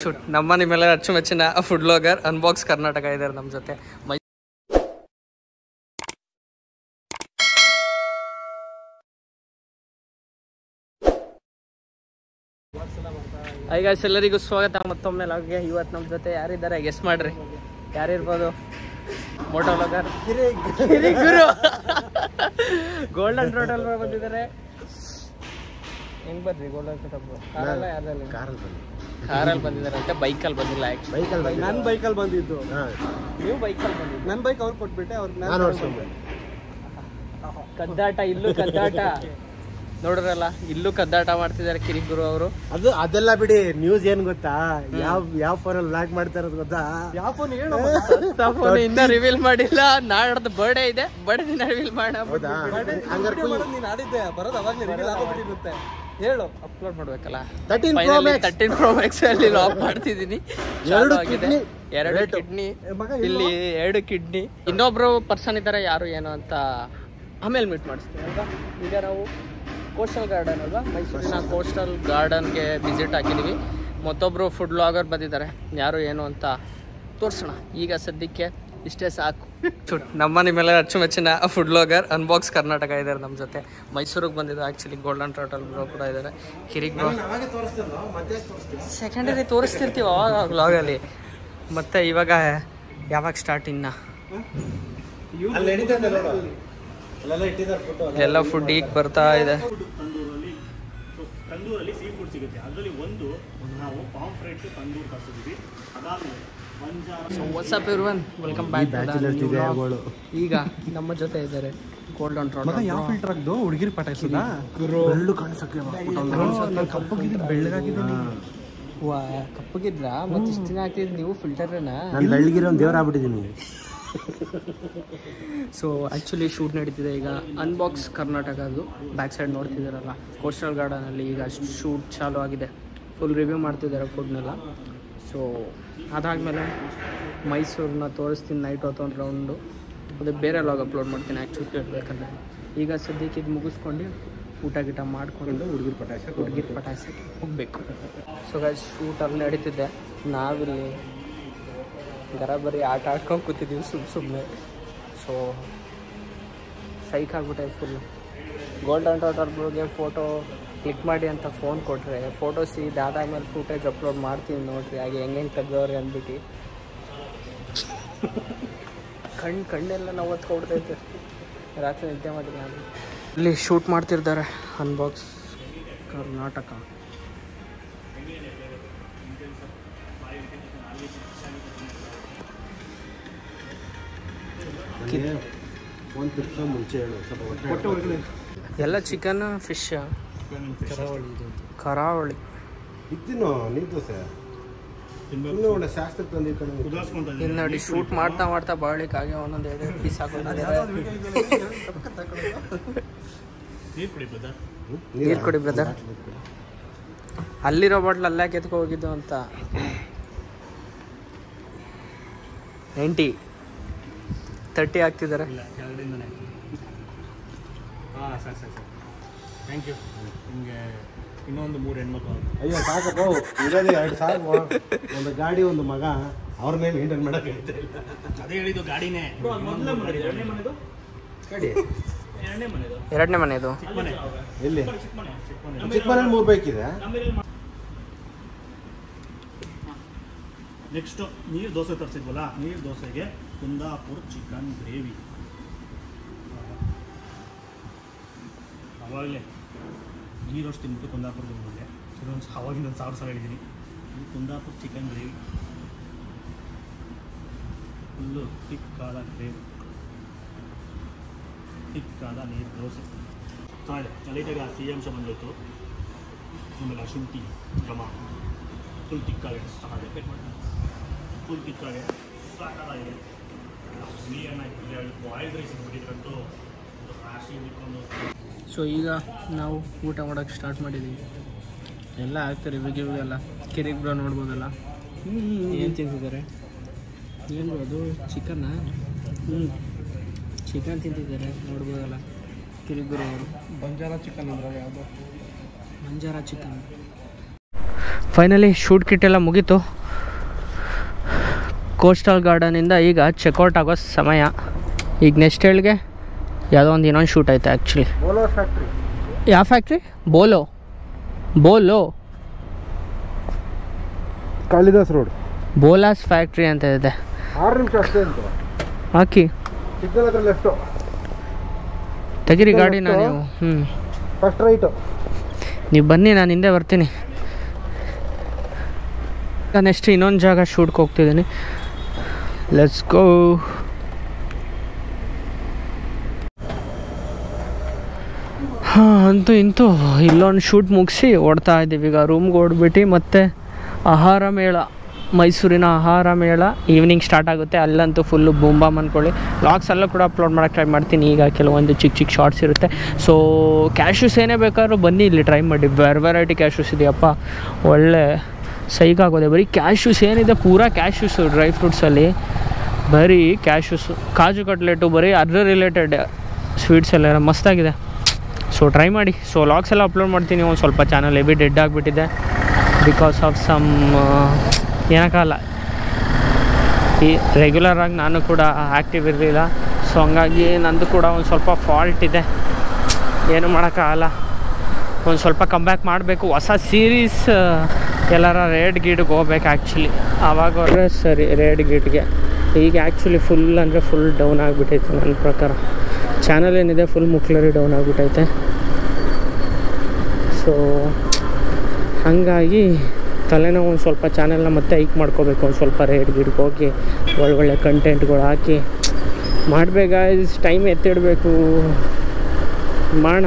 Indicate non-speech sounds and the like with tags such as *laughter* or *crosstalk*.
Shoot ನಮ್ಮ ನಿಮ್ಮೆಲ್ಲ ಅಚ್ಚುಮೆಚ್ಚಿನ ಫುಡ್ ಬ್ಲಾಗರ್ ಅನ್ಬಾಕ್ಸ್ ಕರ್ನಾಟಕ ಇದ್ದಾರೆ ನಮ್ಮ ಜೊತೆ. ಮೈ ಈಗ ಎಲ್ಲರಿಗೂ ಸ್ವಾಗತ. ಮತ್ತೊಮ್ಮೆ ಲಾಗ್ಗೆ ಇವತ್ತು ನಮ್ಮ ಜೊತೆ ಯಾರಿದ್ದಾರೆ? ಗೆಸ್ ಮಾಡ್ರಿ. ಯಾರಿರ್ಬೋದು? ಮೋಟೋ ಬ್ಲಾಗರ್ ಗುರು. *laughs* ಗೋಲ್ಡನ್ ರೋಡಲ್ ಬಂದಿದ್ದಾರೆ? ಹೆಂಗ್ ಬರ್ರಿ ಗೋಲ್ಡನ್ ಕಾರಲ್ಲ ಯಾರಲ್ಲಿ ಕಾರಲ್ಲಿ ಬಂದು ಕಾರಲ್ಲಿ ಬಂದಿದ್ದಾರಂತೆ ಬೈಕಲ್ಲಿ ಬಂದಿಲ್ಲ ಬೈಕಲ್ಲಿ ಬಂದು ನನ್ನ ಬೈಕಲ್ಲಿ ಬಂದಿದ್ದು. ನೀವು ಬೈಕಲ್ಲಿ ಬಂದಿದ್ದು? ನನ್ ಬೈಕ್ ಅವ್ರು ಕೊಟ್ಬಿಟ್ಟೆ ಅವ್ರು ನಾನು ಓಡಿಸ್ಕೊಂಡೆ ಕದ್ದಾಟ ಇಲ್ಲೂ ಕದ್ದಾಟ. ನೋಡ್ರಲ್ಲ ಇಲ್ಲೂ ಕದ್ದಾಟ ಮಾಡ್ತಿದ್ದಾರೆ ಕಿರಿಗುರು ಅವರು. ಅದು ಅದೆಲ್ಲ ಬಿಡಿ ನ್ಯೂಸ್ ಏನ್ ಗೊತ್ತಾ? ಯಾವ ಯಾವ ಫೋನಲ್ಲಿ ಲಾಕ್ ಮಾಡ್ತಾ ಇರೋದು ಗೊತ್ತಾ? ಯಾವ ಫೋನ್ ಹೇಳು. ಇನ್ನ ರಿವೀಲ್ ಮಾಡಿಲ್ಲ. ನಾಡ್ದು ಬರ್ಡೇ ಇದೆ. ಬರ್ಡೇ ದಿನ ರಿವೀಲ್ ಮಾಡ ಹೌದಾ? ಹಂಗಾರೆ ನೀನು ಆಡಿದ್ದೆ. ಬರೋದು ಅವಾಗಲೇ ರಿವೀಲ್ ಆಗೋಗ್ಬಿಟ್ಟಿರುತ್ತೆ. ಹೇಳು ಅಪ್ಲೋಡ್ ಮಾಡ್ಬೇಕಲ್ಲ. Thirteen pro max thirteen pro max ಅಲ್ಲಿ ಲಾಕ್ ಮಾಡ್ತಿದ್ದೀನಿ ಎರಡು ಕಿಡ್ನಿ ಎರಡು ಕಿಡ್ನಿ ಇಲ್ಲಿ ಎರಡು ಕಿಡ್ನಿ ಇನ್ನೊಬ್ರು ಪರ್ಸನ್ ಇದ್ದಾರೆ ಯಾರು ಏನು ಅಂತ ಆಮೇಲೆ ಮೀಟ್ ಮಾಡಿಸ್ತೀವಿ ಅಲ್ವಾ? ಈಗ ನಾವು ಕೋಸ್ಟಲ್ ಗಾರ್ಡನ್ ಅಲ್ವಾ? ಮೈಸೂರಿನ ಕೋಸ್ಟಲ್ ಗಾರ್ಡನ್ಗೆ ವಿಸಿಟ್ ಹಾಕಿದ್ದೀವಿ ಮತ್ತೊಬ್ರು ಫುಡ್ ಬ್ಲಾಗರ್ ಬಂದಿದ್ದಾರೆ ಯಾರು ಏನು ಅಂತ ತೋರಿಸೋಣ. ಈಗ ಸದ್ಯಕ್ಕೆ ಇಷ್ಟೇ ಸಾಕು. ನಮ್ಮ ನಿಮ್ಮೆಲ್ಲ ಅಚ್ಚುಮೆಚ್ಚಿನ ಫುಡ್ ಬ್ಲಾಗರ್ ಅನ್ಬಾಕ್ಸ್ ಕರ್ನಾಟಕ ಇದ್ದಾರೆ ನಮ್ಮ ಜೊತೆ. ಮೈಸೂರಿಗೆ ಬಂದಿದ್ದು ಆ್ಯಕ್ಚುಲಿ ಗೋಲ್ಡನ್ ಟೋಟಲ್ ಬ್ರೋ ಕೂಡ ಇದ್ದಾರೆ ಕಿರಿಕ್ ಬ್ರೋ ಸೆಕೆಂಡರಿ ತೋರಿಸ್ತಿರ್ತೀವಿ ಅವಾಗ ವ್ಲಾಗಲ್ಲಿ ಮತ್ತೆ ಇವಾಗ ಯಾವಾಗ ಸ್ಟಾರ್ಟ್ ಇನ್ನ? ಎಲ್ಲ ಫುಡ್ ಈಗ ಬರ್ತಾ ಇದೆ. ತಂದೂರಲ್ಲಿ ತಂದೂರಲ್ಲಿ ಸೀ ಫುಡ್ ಸಿಗುತ್ತೆ. ಅದರಲ್ಲಿ ಒಂದು ನಾವು ಪಾಂಫ್ರೆಟ್ ತಂದೂರ್ ತರಿಸಿದ್ವಿ ಅದಾದ್ಮೇಲೆ ವಾಟ್ಸಪ್ ಇರುವನ್ ವೆಲ್ಕಮ್ ಬ್ಯಾಕ್ ಈಗ ನಮ್ಮ ಜೊತೆ ಇದ್ದಾರೆ ಮಗ ಯಾವ ಫಿಲ್ಟರ್ ಹುಡುಗಿರ್ ಪಟಾಯಿಸೋದಾ ಬೆಳ್ಳು ಕಾಣಿಸಕ್ಕೆ ಕಪ್ಪಗಿದ್ದು ಬೆಳ್ಳಗಾಗಿದ್ದೀನಿ ವಾ ಕಪ್ಪಗಿದ್ರ? ಮತ್ತೆ ಇಷ್ಟು ದಿನ ಆಗ್ತಿದ್ ನೀವು ಫಿಲ್ಟರ್ನ ನಾನು ಬೆಳ್ಳಗಿರೋ ಒಂದು ದೇವ್ರ ಆಗ್ಬಿಟ್ಟಿದ್ದೀನಿ ಸೊ *laughs* ಆ್ಯಕ್ಚುಲಿ ಶೂಟ್ ನಡೀತಿದೆ ಈಗ ಅನ್ಬಾಕ್ಸ್ ಕರ್ನಾಟಕ ಅದು. ಬ್ಯಾಕ್ ಸೈಡ್ ನೋಡ್ತಿದ್ದಾರಲ್ಲ. ಕೋಸ್ಟಲ್ ಗಾರ್ಡನಲ್ಲಿ ಈಗ ಶೂಟ್ ಚಾಲು ಆಗಿದೆ. ಫುಲ್ ರಿವ್ಯೂ ಮಾಡ್ತಿದ್ದಾರೆ ಫುಡ್ನೆಲ್ಲ ಸೊ ಅದಾದಮೇಲೆ ಮೈಸೂರನ್ನ ತೋರಿಸ್ತೀನಿ ನೈಟ್ ಹೊತ್ತು ಒಂದು ರೌಂಡು ಅದು ಬೇರೆ ಲಾಗ್ ಅಪ್ಲೋಡ್ ಮಾಡ್ತೀನಿ ಆ್ಯಕ್ಚುಲಿ ಕೇಳಬೇಕಂದ್ರೆ. ಈಗ ಸದ್ಯಕ್ಕೆ ಇದು ಮುಗಿಸ್ಕೊಂಡು ಊಟ ಗೀಟ ಮಾಡಿಕೊಂಡು ಹುಡುಗಿರ್ ಪಟಾಸೆ ಹುಡುಗಿರ್ ಪಟಾಯಿಸಕ್ಕೆ ಹೋಗಬೇಕು. ಸೊ ಗಾಯ್ಸ್ ಶೂಟ್ ಅಲ್ಲಿ ನಡೀತಿದ್ದೆ. ನಾವಿಲ್ಲಿ ಬರೀ ಆಟ ಆಡ್ಕೊಂಡು ಕೂತಿದ್ದೀವಿ ಸುಮ್ಮ ಸುಮ್ಮನೆ ಸೊ ಸೈಕ್ ಆಗ್ಬಿಟ್ಟೆ ಫುಲ್ ಗೋಲ್ಡನ್ ಟೋಟರ್ಗೆ ಫೋಟೋ ಕ್ಲಿಕ್ ಮಾಡಿ ಅಂತ ಫೋನ್ ಕೊಟ್ಟರೆ ಫೋಟೋಸ್ ಇದಾದಾದ್ಮೇಲೆ ಫುಟೇಜ್ ಅಪ್ಲೋಡ್ ಮಾಡ್ತೀನಿ ನೋಡ್ರಿ ಹಾಗೆ ಹೆಂಗೆ ಹೆಂಗೆ ತೆಗ್ದವ್ರಿ ಅಂದ್ಬಿಟ್ಟು. ಕಣ್ಣು ಕಣ್ಣೆಲ್ಲ ನಾವು ಹೊತ್ಕೊಬಿಡ್ತೈತೆ ರಾತ್ರಿ ನಿದ್ದೆ ಮಾಡಿಲ್ಲ ನಾನು. ಇಲ್ಲಿ ಶೂಟ್ ಮಾಡ್ತಿರ್ತಾರೆ ಅನ್ಬಾಕ್ಸ್ ಕರ್ನಾಟಕ. ಎಲ್ಲ ಚಿಕನ್ ಫಿಶ್ ಕರಾವಳಿ ಇತ್ತಿನ್ನು ನೀರು ದೋಸೆ ಇನ್ನೂ ಒಳ್ಳೆ ಶಾಸ್ತ್ರ ತಂದಿರ್ಕೊಂಡು ಉದಾಸ್ಕೊಂತ ಇಲ್ಲಿ ನೋಡಿ ಶೂಟ್ ಮಾಡ್ತಾ ಮಾಡ್ತಾ ಬಾಳ್ಲಿಕ್ಕಾಗಿ ಒಂದೊಂದು ಎರಡು ಪೀಸ್ ಹಾಕೊಂಡಿದ್ದಾರೆ ನೀರು ಕುಡಿ ಬ್ರದರ್ ನೀರ್ ಕೊಡಿ ಬ್ರದರ್ ಅಲ್ಲಿರೋ ಬಾಟ್ಲ್ ಅಲ್ಲೇ ಕೆತ್ಕೊ ಹೋಗಿದ್ದು ಅಂತ ನೈಂಟಿ ತರ್ಟಿ ಹಾಕ್ತಿದ್ದಾರೆ ಹಾಂ ಸರಿ ಸರಿ ಸರಿ ಥ್ಯಾಂಕ್ ಯು ನಿಮಗೆ ಇನ್ನೊಂದು ಮೂರು ಹೆಣ್ಮಕ್ಳು. ಅಯ್ಯೋ ಸಾಕಪ್ಪ. ಇರೋದೇ ಎರಡು ಸಾಕು. ಒಂದು ಗಾಡಿ ಒಂದು ಮಗ. ಅವ್ರ ಮೇಲೆ ಮಾಡಕ್ಕೆ ಅದೇ ಹೇಳಿದ್ದು ಗಾಡಿನೇ. ಗಾಡಿ. ಎರಡನೇ ಮನೆದು? ಎರಡನೇ ಮನೆದು. ಚಿಕ್ಕ ಮನೆ ಎಲ್ಲಿ? ಚಿಕ್ಕ ಮನೆ ಚಿಕ್ಕ ಮನೆ ಚಿಕ್ಕ ಮನೇಲಿ ಮೂರು ಬೈಕ್ ಇದೆ. ನೆಕ್ಸ್ಟ್ ನೀರು ದೋಸೆ ತರಿಸಿದ್ವಲ್ಲ ನೀರು ದೋಸೆಗೆ ಕುಂದಾಪುರ ಚಿಕನ್ ಗ್ರೇವಿ ಅವಾಗಲೇ. ನೀರು ಅಷ್ಟು ತಿಂದ್ಬಿಟ್ಟು ಕುಂದಾಪುರದಲ್ಲಿ ಬಂದೆ ಅವಾಗಿಂದ ಒಂದು ಸಾವಿರ ಸಲ ಹೇಳಿದ್ದೀನಿ ಕುಂದಾಪುರ ಚಿಕನ್ ಗ್ರೇವಿ ಫುಲ್ಲು ತಿಕ್ಕಾದ ಗ್ರೇವಿ ತಿಕ್ಕಾದ ನೀರು, ದೋಸೆ. ಚೆನ್ನಾಗಿದೆ ಲೈಟಾಗಿ ಆ ಸಿಹಿ ಅಂಶ ಬಂದೋಯ್ತು. ಆಮೇಲೆ ಶುಂಠಿ, ಘಮ ಫುಲ್ ತಿಕ್ಕಾಗಿದೆ ಚೆನ್ನಾಗಿದೆ ಫುಲ್ ತಿಕ್ಕಾಗೆ ಸಾಕಾಗಿದೆ ನೀರನ್ನ ಬಾಯ್ಲ್ಡ್ ರೈಸ್ ಬಿಟ್ಟಿದ್ರಂತೂ ರಾಶಿ ಇಟ್ಕೊಂಡು ಸೊ ಈಗ ನಾವು ಊಟ ಮಾಡೋಕ್ಕೆ ಸ್ಟಾರ್ಟ್ ಮಾಡಿದ್ದೀವಿ ಎಲ್ಲ ಆಗ್ತಾರೆ ರಿವ್ಯೂ ಎಲ್ಲ ಕೆರೆ ಬ್ರೋ ನೋಡ್ಬೋದಲ್ಲ? ಏನು ತಿಂತಿದ್ದಾರೆ? ಏನು ಅದು ಚಿಕನ್ನ ಹ್ಞೂ ಚಿಕನ್ ತಿಂತಿದ್ದಾರೆ ನೋಡ್ಬೋದಲ್ಲ? ಕೆರೆ ಬ್ರೋ ಅವರು ಬಂಜಾರ ಚಿಕನ್ ಅಂದ್ರೆ ಯಾವುದು? Banjara chicken finally shoot kit ಎಲ್ಲ ಮುಗೀತು. ಕೋಸ್ಟಲ್ ಗಾರ್ಡನಿಂದ ಈಗ ಚೆಕ್ಔಟ್ ಆಗೋ ಸಮಯ. ಈಗ ನೆಕ್ಸ್ಟ್ ಹೇಳ್ಗೆ ಯಾವುದೋ ಒಂದು ಇನ್ನೊಂದು ಶೂಟ್ ಐತೆ ಆ್ಯಕ್ಚುಲಿ ಯಾವ ಫ್ಯಾಕ್ಟ್ರಿ ಬೋಲೋ ಬೋಲೋ ಕಾಳಿದಾಸ್ ರೋಡ್ ಬೋಲಾಸ್ ಫ್ಯಾಕ್ಟ್ರಿ ಅಂತ ಇದೆ. ಆರು ನಿಮಿಷ ಅಷ್ಟೇ ಅಂತ ಹಾಕಿ. ಸಿಗ್ನಲ್ ಹತ್ರ ಲೆಫ್ಟು ತೆಗಿರಿ ಗಾಡಿನ ನೀವು. ಹ್ಞೂ ಫಸ್ಟ್ ರೈಟು ನೀವು ಬನ್ನಿ ನಾನು ಹಿಂದೆ ಬರ್ತೀನಿ. ನಾನು ನೆಕ್ಸ್ಟ್ ಇನ್ನೊಂದು ಜಾಗ ಶೂಟ್ಗೆ ಹೋಗ್ತಿದ್ದೀನಿ. ಲೆಟ್ಸ್ ಗೋ ಅಂತೂ ಇಂತೂ ಇಲ್ಲೊಂದು ಶೂಟ್ ಮುಗಿಸಿ ಓಡ್ತಾ ಇದ್ದೀವಿ. ಈಗ ರೂಮ್ಗೆ ಓಡ್ಬಿಟ್ಟು ಮತ್ತು ಆಹಾರ ಮೇಳ, ಮೈಸೂರಿನ ಆಹಾರ ಮೇಳ ಈವ್ನಿಂಗ್ ಸ್ಟಾರ್ಟ್ ಆಗುತ್ತೆ. ಅಲ್ಲಂತೂ ಫುಲ್ಲು ಬೂಂಬಾಮ್ ಅಂದ್ಕೊಳ್ಳಿ ವ್ಲಾಗ್ಸ್ ಎಲ್ಲ ಕೂಡ ಅಪ್ಲೋಡ್ ಮಾಡೋಕ್ಕೆ ಟ್ರೈ ಮಾಡ್ತೀನಿ. ಈಗ ಕೆಲವೊಂದು ಚಿಕ್ಕ ಚಿಕ್ಕ ಶಾರ್ಟ್ಸ್ ಇರುತ್ತೆ. ಸೊ ಕ್ಯಾಶೂಸ್ ಏನೇ ಬೇಕಾದ್ರೂ ಬನ್ನಿ ಇಲ್ಲಿ ಟ್ರೈ ಮಾಡಿ. ವೆರ್ ವೆರೈಟಿ ಕ್ಯಾಶೂಸ್ ಇದೆಯಪ್ಪ. ಒಳ್ಳೆ ಸೈಗಾಗೋದೆ. ಬರೀ ಕ್ಯಾಶೂಸ್ ಏನಿದೆ, ಪೂರ ಕ್ಯಾಶೂಸು ಡ್ರೈ ಫ್ರೂಟ್ಸಲ್ಲಿ ಬರೀ ಕ್ಯಾಶೂಸು ಕಾಜು ಕಟ್ಲೆಟು, ಬರೀ ಅದ್ರ ರಿಲೇಟೆಡ್ ಸ್ವೀಟ್ಸ್ ಎಲ್ಲ ಮಸ್ತಾಗಿದೆ. ಸೊ ಟ್ರೈ ಮಾಡಿ. ಸೊ ಲಾಗ್ಸ್ ಎಲ್ಲ ಅಪ್ಲೋಡ್ ಮಾಡ್ತೀನಿ. ಒಂದು ಸ್ವಲ್ಪ ಚಾನಲ್ ಎಬಿ ಡೆಡ್ ಆಗಿಬಿಟ್ಟಿದೆ. ಬಿಕಾಸ್ ಆಫ್ ಸಮ್ ಏನಕ್ಕಾಗಲ್ಲ ಈ ರೆಗ್ಯುಲರ್ ಆಗಿ ನಾನು ಕೂಡ ಆ್ಯಕ್ಟಿವ್ ಇರಲಿಲ್ಲ. ಸೊ ಹಂಗಾಗಿ ನಂದು ಕೂಡ ಒಂದು ಸ್ವಲ್ಪ ಫಾಲ್ಟ್ ಇದೆ. ಏನು ಮಾಡೋಕ್ಕಾಗಲ್ಲ. ಒಂದು ಸ್ವಲ್ಪ ಕಮ್ಬ್ಯಾಕ್ ಮಾಡಬೇಕು. ಹೊಸ ಸೀರೀಸ್ ಎಲ್ಲರ ರೇಡ್ ಗೀಡ್ಗೆ ಹೋಗ್ಬೇಕು ಆ್ಯಕ್ಚುಲಿ ಆವಾಗ ಹೋದರೆ ಸರಿ ರೇಡ್ ಗೀಡ್ಗೆ. ಈಗ ಆ್ಯಕ್ಚುಲಿ ಫುಲ್ ಅಂದರೆ ಫುಲ್ ಡೌನ್ ಆಗಿಬಿಟ್ಟೈತೆ ನನ್ನ ಪ್ರಕಾರ. ಚಾನಲ್ ಏನಿದೆ ಫುಲ್ ಮುಕ್ಲರಿ ಡೌನ್ ಆಗಿಬಿಟ್ಟೈತೆ ಸೊ ಹಾಗಾಗಿ ತಲೆನೋವು ಒಂದು ಸ್ವಲ್ಪ ಚಾನೆಲ್ನ ಮತ್ತೆ ಹೈಕ್ ಮಾಡ್ಕೋಬೇಕು, ಒಂದು ಸ್ವಲ್ಪ ರೇಟ್ ಗಿಡ್ಗೆ ಹೋಗಿ, ಒಳ್ಳೊಳ್ಳೆ ಕಂಟೆಂಟ್ಗಳು ಹಾಕಿ. ಮಾಡಬೇಕಾ ಟೈಮ್ ಎತ್ತಿಡಬೇಕು. ಮಾಡೋಣ.